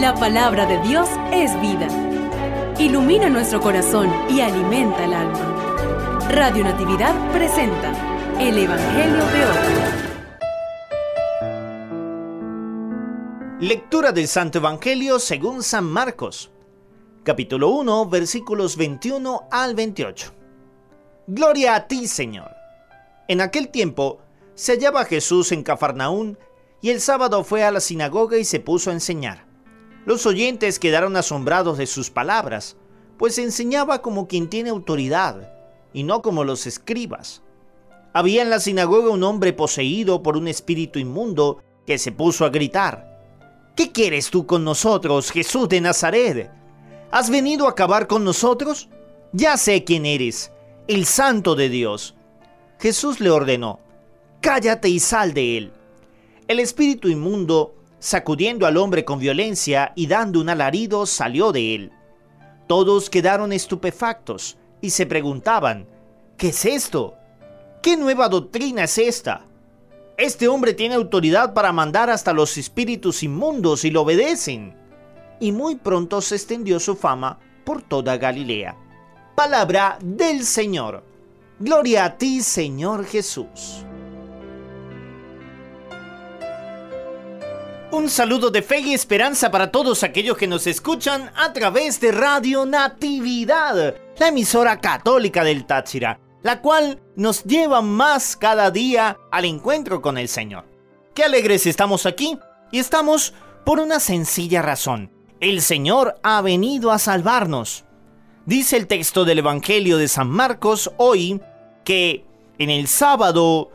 La palabra de Dios es vida. Ilumina nuestro corazón y alimenta el alma. Radio Natividad presenta el Evangelio de hoy. Lectura del Santo Evangelio según San Marcos, capítulo 1, versículos 21 al 28. Gloria a ti, Señor. En aquel tiempo se hallaba Jesús en Cafarnaún y el sábado fue a la sinagoga y se puso a enseñar. Los oyentes quedaron asombrados de sus palabras, pues enseñaba como quien tiene autoridad y no como los escribas. Había en la sinagoga un hombre poseído por un espíritu inmundo que se puso a gritar, ¿Qué quieres tú con nosotros, Jesús de Nazaret? ¿Has venido a acabar con nosotros? Ya sé quién eres, el santo de Dios. Jesús le ordenó, Cállate y sal de él. El espíritu inmundo sacudiendo al hombre con violencia y dando un alarido, salió de él. Todos quedaron estupefactos y se preguntaban, ¿qué es esto? ¿Qué nueva doctrina es esta? Este hombre tiene autoridad para mandar hasta los espíritus inmundos y lo obedecen. Y muy pronto se extendió su fama por toda Galilea. Palabra del Señor. Gloria a ti, Señor Jesús. Un saludo de fe y esperanza para todos aquellos que nos escuchan a través de Radio Natividad, la emisora católica del Táchira, la cual nos lleva más cada día al encuentro con el Señor. Qué alegres estamos aquí y estamos por una sencilla razón. El Señor ha venido a salvarnos. Dice el texto del Evangelio de San Marcos hoy que en el sábado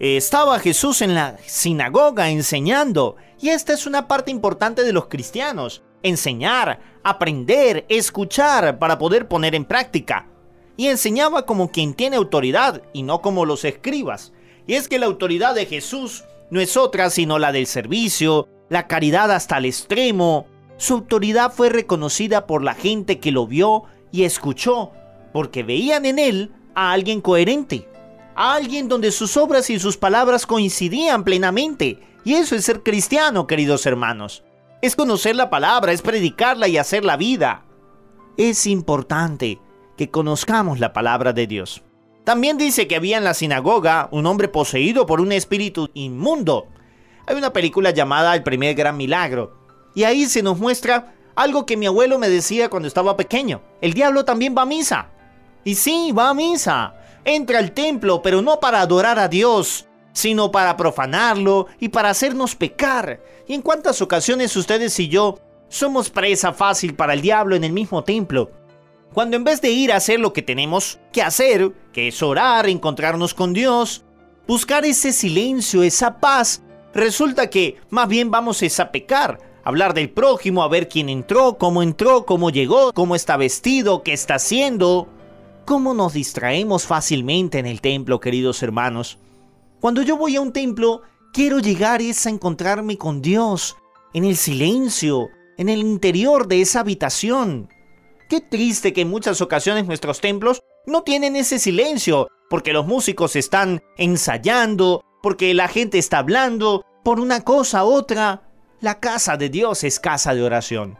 estaba Jesús en la sinagoga enseñando, y esta es una parte importante de los cristianos, enseñar, aprender, escuchar para poder poner en práctica. Y enseñaba como quien tiene autoridad y no como los escribas. Y es que la autoridad de Jesús no es otra sino la del servicio, la caridad hasta el extremo. Su autoridad fue reconocida por la gente que lo vio y escuchó, porque veían en él a alguien coherente a alguien donde sus obras y sus palabras coincidían plenamente. Y eso es ser cristiano, queridos hermanos. Es conocer la palabra, es predicarla y hacer la vida. Es importante que conozcamos la palabra de Dios. También dice que había en la sinagoga un hombre poseído por un espíritu inmundo. Hay una película llamada El primer gran milagro. Y ahí se nos muestra algo que mi abuelo me decía cuando estaba pequeño. El diablo también va a misa. Y sí, va a misa entra al templo, pero no para adorar a Dios, sino para profanarlo y para hacernos pecar. ¿Y en cuántas ocasiones ustedes y yo somos presa fácil para el diablo en el mismo templo? Cuando en vez de ir a hacer lo que tenemos que hacer, que es orar, encontrarnos con Dios, buscar ese silencio, esa paz, resulta que más bien vamos a pecar, hablar del prójimo, a ver quién entró, cómo entró, cómo llegó, cómo está vestido, qué está haciendo, ¿Cómo nos distraemos fácilmente en el templo, queridos hermanos? Cuando yo voy a un templo, quiero llegar es a encontrarme con Dios, en el silencio, en el interior de esa habitación. Qué triste que en muchas ocasiones nuestros templos no tienen ese silencio, porque los músicos están ensayando, porque la gente está hablando, por una cosa u otra. La casa de Dios es casa de oración.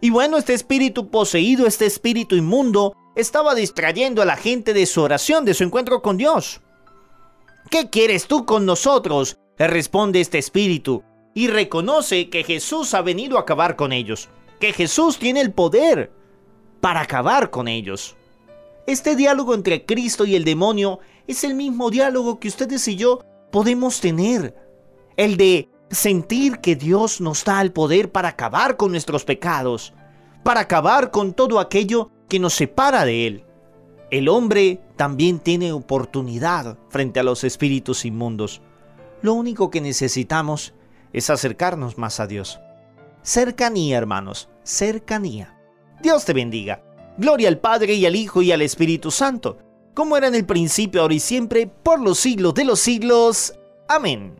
Y bueno, este espíritu poseído, este espíritu inmundo, estaba distrayendo a la gente de su oración, de su encuentro con Dios. ¿Qué quieres tú con nosotros? le responde este espíritu y reconoce que Jesús ha venido a acabar con ellos, que Jesús tiene el poder para acabar con ellos. Este diálogo entre Cristo y el demonio es el mismo diálogo que ustedes y yo podemos tener, el de sentir que Dios nos da el poder para acabar con nuestros pecados, para acabar con todo aquello que nos separa de Él. El hombre también tiene oportunidad frente a los espíritus inmundos. Lo único que necesitamos es acercarnos más a Dios. Cercanía, hermanos, cercanía. Dios te bendiga. Gloria al Padre y al Hijo y al Espíritu Santo, como era en el principio, ahora y siempre, por los siglos de los siglos. Amén.